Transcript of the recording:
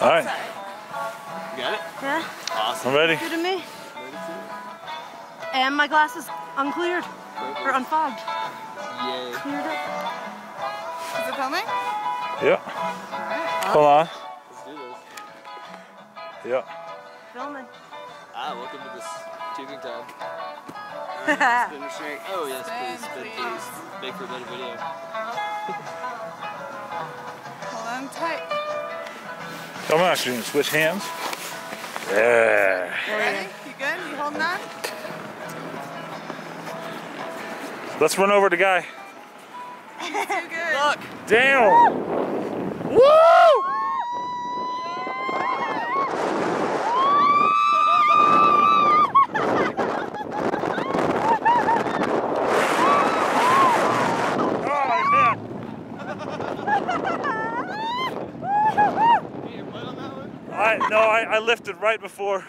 All right, You got it? Yeah, Awesome. I'm ready. good to me. And my glasses uncleared or unfogged. Yay. Cleared up. Is it filming? Yeah. Hold on. Let's do this. Yeah. Filming. Ah, welcome to this tubing time. That's Spin. Oh, yes, please. Spin, Spin, please. please. Make for a better video. Hold on tight. I'm actually gonna switch hands. Yeah. Ready? You good? You holding on? Let's run over the guy. Too good. Look! Damn. Woo! Oh, man. Get your I no, I, I lifted right before.